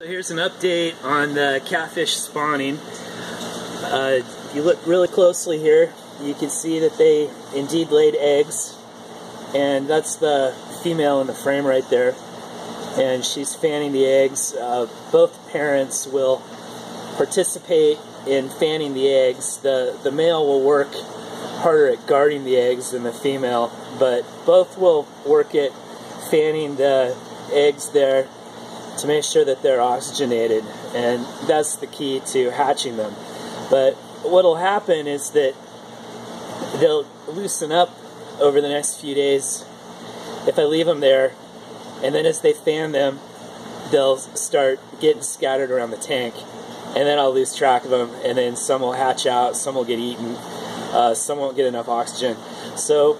So here's an update on the catfish spawning. Uh, you look really closely here, you can see that they indeed laid eggs, and that's the female in the frame right there. And she's fanning the eggs. Uh, both parents will participate in fanning the eggs. The, the male will work harder at guarding the eggs than the female, but both will work at fanning the eggs there to make sure that they're oxygenated, and that's the key to hatching them. But what'll happen is that they'll loosen up over the next few days if I leave them there, and then as they fan them, they'll start getting scattered around the tank, and then I'll lose track of them, and then some will hatch out, some will get eaten, uh, some won't get enough oxygen. So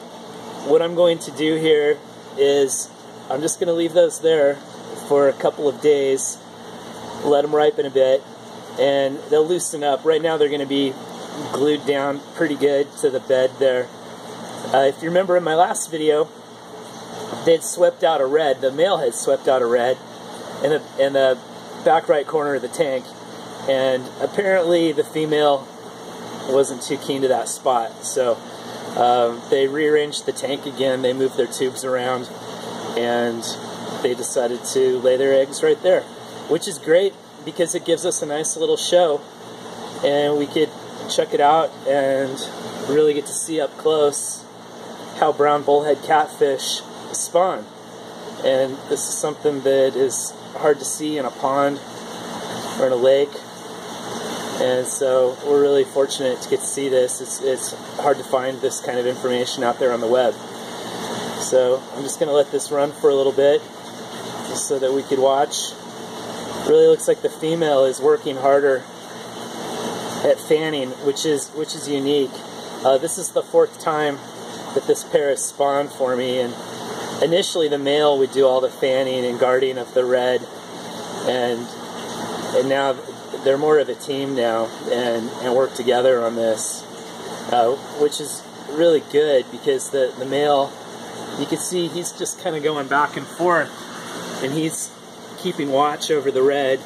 what I'm going to do here is I'm just going to leave those there for a couple of days, let them ripen a bit, and they'll loosen up. Right now they're going to be glued down pretty good to the bed there. Uh, if you remember in my last video, they'd swept out a redd, the male had swept out a redd in the, in the back right corner of the tank, and apparently the female wasn't too keen to that spot. So um, they rearranged the tank again, they moved their tubes around, and they decided to lay their eggs right there, which is great because it gives us a nice little show and we could check it out and really get to see up close how brown bullhead catfish spawn. And this is something that is hard to see in a pond or in a lake. And so we're really fortunate to get to see this. It's, it's hard to find this kind of information out there on the web. So I'm just going to let this run for a little bit just so that we could watch. Really looks like the female is working harder at fanning, which is which is unique. Uh, this is the fourth time that this pair has spawned for me, and initially the male would do all the fanning and guarding of the redd, and and now they're more of a team now and and work together on this, uh, which is really good because the the male, you can see he's just kind of going back and forth and he's keeping watch over the redd